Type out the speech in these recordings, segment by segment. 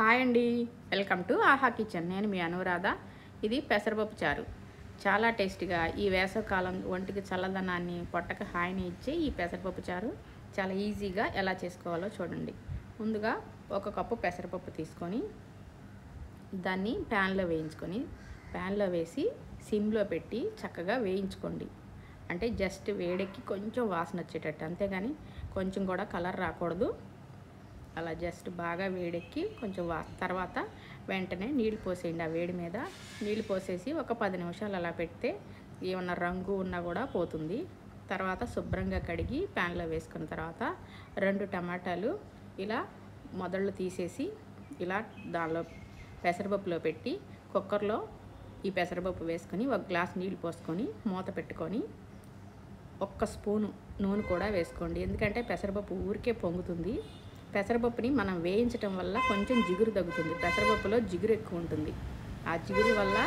Hi అండి. Welcome to Aha kitchen. నేను మీ అనురాధ. ఇది పెసరపప్పు చారు. చాలా టేస్టీగా ఈ వేసవకాలం ఒంటికి చల్లదనాన్ని పొట్టకి హాయిని ఇచ్చే ఈ పెసరపప్పు చారు చాలా ఈజీగా ఎలా చేసుకోవాలో చూడండి. ముందుగా ఒక కప్పు పెసరపప్పు తీసుకొని దాన్ని ప్యాన్లో వేయించుకొని ప్యాన్లో వేసి సిమ్లో పెట్టి చక్కగా వేయించుకోండి. అంటే జస్ట్ వేడెక్కి కొంచెం వాసన వచ్చేటట్టు అంతేగాని కొంచెం కూడా కలర్ రాకూడదు. అలా జస్ట్ బాగా వేడెక్కి కొంచెం తర్వాత వెంటనే నీళ్ళు పోసేయండి ఆ వేడి మీద. నీళ్ళు పోసేసి ఒక పది నిమిషాలు అలా పెడితే ఏమన్నా రంగు ఉన్నా కూడా పోతుంది. తర్వాత శుభ్రంగా కడిగి ప్యాన్లో వేసుకున్న తర్వాత రెండు టమాటాలు ఇలా మొదళ్ళు తీసేసి ఇలా దానిలో పెసరపప్పులో పెట్టి కుక్కర్లో ఈ పెసరపప్పు వేసుకొని ఒక గ్లాస్ నీళ్ళు పోసుకొని మూత పెట్టుకొని ఒక్క స్పూను నూనె కూడా వేసుకోండి. ఎందుకంటే పెసరపప్పు ఊరికే పొంగుతుంది. పెసరపప్పుని మనం వేయించటం వల్ల కొంచెం జిగురు తగ్గుతుంది. పెసరపప్పులో జిగురు ఎక్కువ ఉంటుంది. ఆ జిగురు వల్ల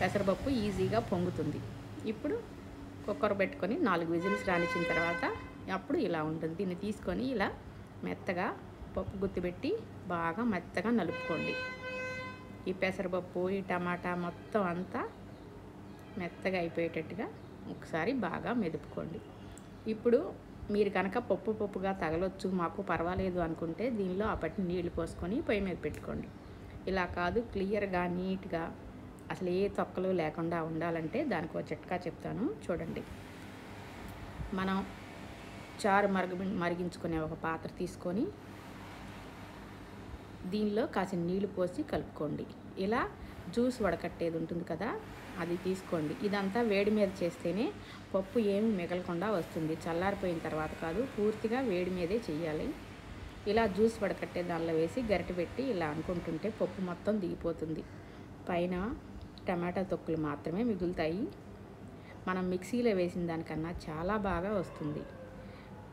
పెసరపప్పు ఈజీగా పొంగుతుంది. ఇప్పుడు కుక్కర్ పెట్టుకొని నాలుగు విజిల్స్ రానిచ్చిన తర్వాత అప్పుడు ఇలా ఉంటుంది. దీన్ని తీసుకొని ఇలా మెత్తగా పప్పు గుత్తిపెట్టి బాగా మెత్తగా నలుపుకోండి. ఈ పెసరపప్పు ఈ టమాటా మొత్తం అంతా మెత్తగా అయిపోయేటట్టుగా ఒకసారి బాగా మెదుపుకోండి. ఇప్పుడు మీరు కనుక పప్పు పప్పుగా తగలొచ్చు మాకు పర్వాలేదు అనుకుంటే దీనిలో అప్పటి నీళ్ళు నీళ్ళు పోసుకొని పొయ్యి మీద పెట్టుకోండి. ఇలా కాదు క్లియర్గా నీట్గా అసలు ఏ తొక్కలు లేకుండా ఉండాలంటే దానికి ఒక చిట్కా చెప్తాను. చూడండి. మనం చారు మరుగు మరిగించుకునే ఒక పాత్ర తీసుకొని దీనిలో కాసిన నీళ్ళు పోసి కలుపుకోండి. ఇలా జ్యూస్ వడకట్టేది ఉంటుంది కదా అది తీసుకోండి. ఇదంతా వేడి మీద చేస్తేనే పప్పు ఏమి మిగలకుండా వస్తుంది. చల్లారిపోయిన తర్వాత కాదు పూర్తిగా వేడి మీదే చేయాలి. ఇలా జ్యూస్ వడకట్టే దానిలో వేసి గరిటె పెట్టి ఇలా అనుకుంటుంటే పప్పు మొత్తం దిగిపోతుంది. పైన టమాటా తొక్కులు మాత్రమే మిగులుతాయి. మనం మిక్సీలో వేసిన దానికన్నా చాలా బాగా వస్తుంది.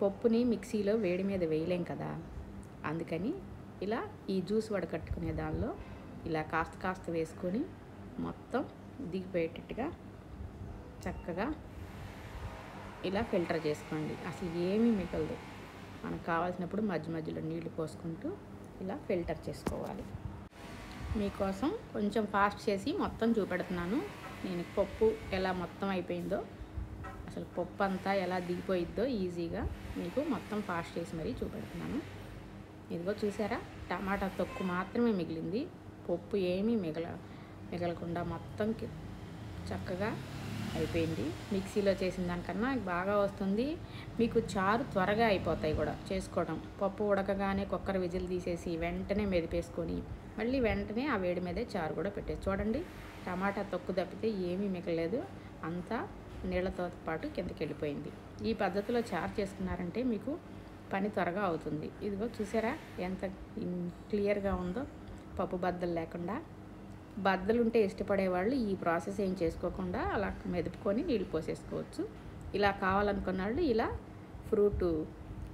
పప్పుని మిక్సీలో వేడి మీద వేయలేం కదా? అందుకని ఇలా ఈ జ్యూస్ వడకట్టుకునే దానిలో ఇలా కాస్త కాస్త వేసుకొని మొత్తం దిగిపోయేటట్టుగా చక్కగా ఇలా ఫిల్టర్ చేసుకోండి. అసలు ఏమీ మిగలదు. మనకు కావాల్సినప్పుడు మధ్య మధ్యలో నీళ్ళు పోసుకుంటూ ఇలా ఫిల్టర్ చేసుకోవాలి. మీకోసం కొంచెం ఫాస్ట్ చేసి మొత్తం చూపెడుతున్నాను. నేను పప్పు ఎలా మొత్తం అయిపోయిందో అసలు పప్పు అంతా ఎలా దిగిపోయిద్దో ఈజీగా మీకు మొత్తం ఫాస్ట్ చేసి మరీ చూపెడుతున్నాను. ఇదిగో చూసారా? టమాటా తొక్కు మాత్రమే మిగిలింది. పప్పు ఏమీ మిగల మిగలకుండా మొత్తం చక్కగా అయిపోయింది. మిక్సీలో చేసిన దానికన్నా బాగా వస్తుంది. మీకు చారు త్వరగా అయిపోతాయి కూడా చేసుకోవడం. పప్పు ఉడకగానే కుక్కర్ విజిల్ తీసేసి వెంటనే మెదిపేసుకొని మళ్ళీ వెంటనే ఆ వేడి మీదే చారు కూడా పెట్టేసి చూడండి. టమాటా తొక్కు తప్పితే ఏమీ మిగలలేదు. అంతా నీళ్ళతో పాటు కిందకి వెళ్ళిపోయింది. ఈ పద్ధతిలో చారు చేసుకున్నారంటే మీకు పని త్వరగా అవుతుంది. ఇదిగో చూసారా ఎంత క్లియర్గా ఉందో? పప్పు బద్దలు లేకుండా బద్దలు ఉంటే ఇష్టపడే వాళ్ళు ఈ ప్రాసెస్ ఏం చేసుకోకుండా అలా మెదుపుకొని నీళ్ళు పోసేసుకోవచ్చు. ఇలా కావాలనుకున్న వాళ్ళు ఇలా ఫ్రూట్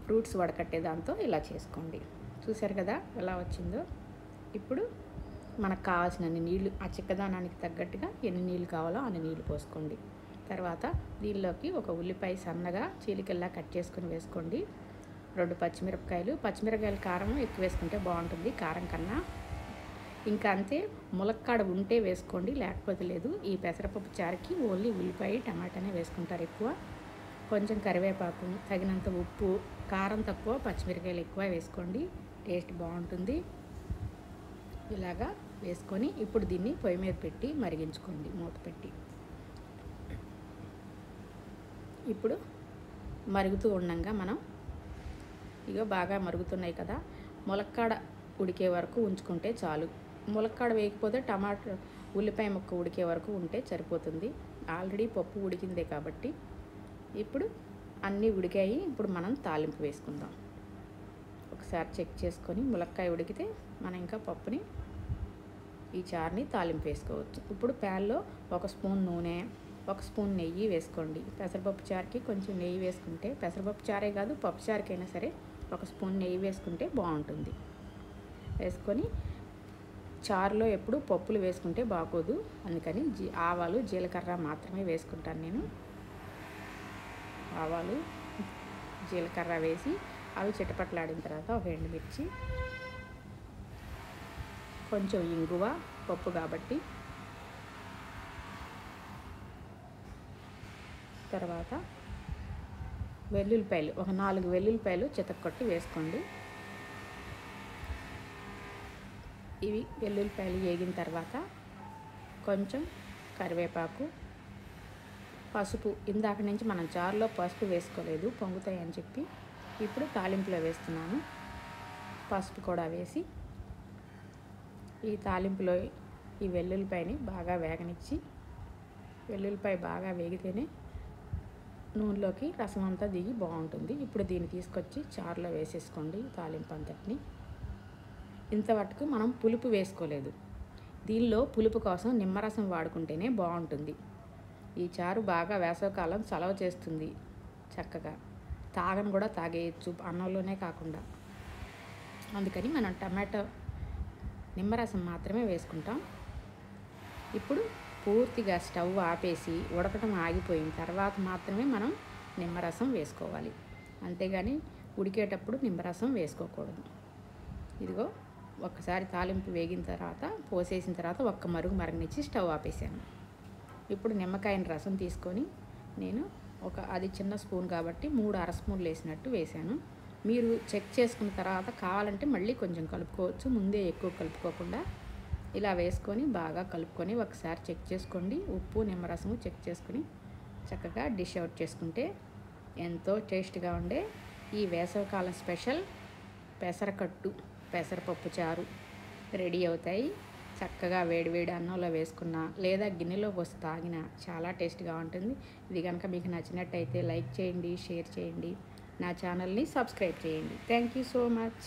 ఫ్రూట్స్ వడకట్టే దాంతో ఇలా చేసుకోండి. చూసారు కదా ఎలా వచ్చిందో? ఇప్పుడు మనకు కావాల్సినన్ని నీళ్ళు ఆ చిక్కదానానికి తగ్గట్టుగా ఎన్ని నీళ్ళు కావాలో అన్ని నీళ్ళు పోసుకోండి. తర్వాత దీనిలోకి ఒక ఉల్లిపాయ సన్నగా చీలికల్లా కట్ చేసుకొని వేసుకోండి. రెండు పచ్చిమిరపకాయలు పచ్చిమిరపకాయల కారం ఎక్కువ వేసుకుంటే బాగుంటుంది. కారం కన్నా ఇంకా అంతే ములక్కాడ ఉంటే వేసుకోండి లేకపోతే లేదు. ఈ పెసరపప్పు చారుకి ఓన్లీ ఉల్లిపాయ టమాటానే వేసుకుంటారు ఎక్కువ. కొంచెం కరివేపాకు తగినంత ఉప్పు కారం తక్కువ పచ్చిమిరకాయలు ఎక్కువ వేసుకోండి. టేస్ట్ బాగుంటుంది. ఇలాగా వేసుకొని ఇప్పుడు దీన్ని పొయ్యి మీద పెట్టి మరిగించుకోండి మూత పెట్టి. ఇప్పుడు మరుగుతూ ఉండంగా మనం. ఇగో బాగా మరుగుతున్నాయి కదా. ములక్కాడ ఉడికే వరకు ఉంచుకుంటే చాలు. ములక్కాడ వేయకపోతే టమాటా ఉల్లిపాయ ముక్క ఉడికే వరకు ఉంటే సరిపోతుంది. ఆల్రెడీ పప్పు ఉడికిందే కాబట్టి ఇప్పుడు అన్నీ ఉడికాయి. ఇప్పుడు మనం తాలింపు వేసుకుందాం. ఒకసారి చెక్ చేసుకొని ములక్కాయ ఉడికితే మనం ఇంకా పప్పుని ఈ చారుని తాలింపు వేసుకోవచ్చు. ఇప్పుడు ప్యాన్లో ఒక స్పూన్ నూనె ఒక స్పూన్ నెయ్యి వేసుకోండి. పెసరపప్పు చారుకి కొంచెం నెయ్యి వేసుకుంటే పెసరపప్పు చారే కాదు పప్పు చారుకైనా సరే ఒక స్పూన్ నెయ్యి వేసుకుంటే బాగుంటుంది. వేసుకొని చారులో ఎప్పుడు పప్పులు వేసుకుంటే బాగోదు. అందుకని జీ ఆవాలు జీలకర్ర మాత్రమే వేసుకుంటాను నేను. ఆవాలు జీలకర్ర వేసి అవి చిటపట్లాడిన తర్వాత ఒక ఎండుమిర్చి కొంచెం ఇంగువ పప్పు కాబట్టి. తర్వాత వెల్లుల్లిపాయలు ఒక నాలుగు వెల్లుల్లిపాయలు చితక్కొట్టి వేసుకోండి. ఇవి వెల్లుల్లిపాయలు వేగిన తర్వాత కొంచెం కరివేపాకు పసుపు. ఇందాక నుంచి మనం చారులో పసుపు వేసుకోలేదు పొంగుతాయని చెప్పి ఇప్పుడు తాలింపులో వేస్తున్నాను. పసుపు కూడా వేసి ఈ తాలింపులో ఈ వెల్లుల్లిపాయని బాగా వేగనిచ్చి వెల్లుల్లిపాయ బాగా వేగితేనే నూనెలోకి రసం అంతా దిగి బాగుంటుంది. ఇప్పుడు దీన్ని తీసుకొచ్చి చారులో వేసేసుకోండి తాలింపు అంతటిని. ఇంతవరకు మనం పులుపు వేసుకోలేదు. దీనిలో పులుపు కోసం నిమ్మరసం వాడుకుంటేనే బాగుంటుంది. ఈ చారు బాగా వేసవకాలం చలవ చేస్తుంది. చక్కగా. తాగను కూడా తాగేయచ్చు. అన్నంలోనే కాకుండా. అందుకని మనం టమాటో నిమ్మరసం మాత్రమే వేసుకుంటాం. ఇప్పుడు పూర్తిగా స్టవ్ ఆపేసి ఉడకటం ఆగిపోయిన తర్వాత మాత్రమే మనం నిమ్మరసం వేసుకోవాలి. అంతేగాని ఉడికేటప్పుడు నిమ్మరసం వేసుకోకూడదు. ఇదిగో ఒక్కసారి తాలింపు వేగిన తర్వాత పోసేసిన తర్వాత ఒక్క మరుగు మరగనిచ్చి స్టవ్ ఆపేసాను ఇప్పుడు నిమ్మకాయని రసం తీసుకొని నేను ఒక అది చిన్న స్పూన్ కాబట్టి మూడు అర స్పూన్లు వేసినట్టు వేసాను మీరు చెక్ చేసుకున్న తర్వాత కావాలంటే మళ్ళీ కొంచెం కలుపుకోవచ్చు. ముందే ఎక్కువ కలుపుకోకుండా ఇలా వేసుకొని బాగా కలుపుకొని ఒకసారి చెక్ చేసుకోండి. ఉప్పు నిమ్మరసము చెక్ చేసుకొని చక్కగా డిష్ అవుట్ చేసుకుంటే ఎంతో టేస్ట్గా ఉండే ఈ వేసవికాలం స్పెషల్ పెసరకట్టు. పెసరపప్పు చారు రెడీ అవుతాయి. చక్కగా వేడివేడి అన్నంలో వేసుకున్న లేదా గిన్నెలో పోసి తాగినా చాలా టేస్ట్గా ఉంటుంది. ఇది కనుక మీకు నచ్చినట్టయితే లైక్ చేయండి షేర్ చేయండి. నా ఛానల్ని సబ్స్క్రైబ్ చేయండి. Thank you so much.